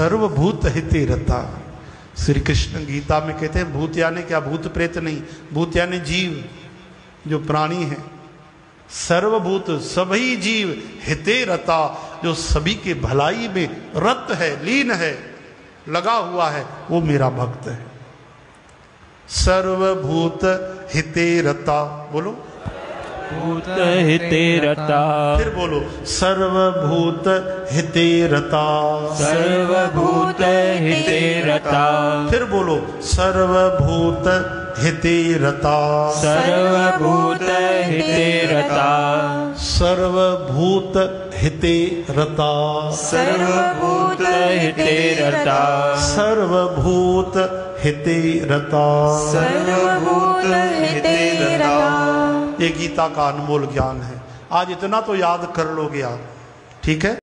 सर्वभूत हिते रता श्री कृष्ण गीता में कहते हैं, भूत यानी क्या? भूत प्रेत नहीं। भूत यानी जीव, जो प्राणी है। सर्वभूत सभी जीव हिते रता जो सभी के भलाई में रत है, लीन है, लगा हुआ है, वो मेरा भक्त है। सर्वभूत हिते रता बोलो। भूत हिते रता फिर बोलो सर्वभूत हिते रता सर्वभूत हिते रता फिर बोलो सर्वभूत हिते रता सर्वभूत हिते रता सर्वभूत हिते रता सर्वभूत हिते रता सर्वभूत हिते रता सर्वभूत हिते रता ये गीता का अनमोल ज्ञान है। आज इतना तो याद कर लोगे आप। ठीक है?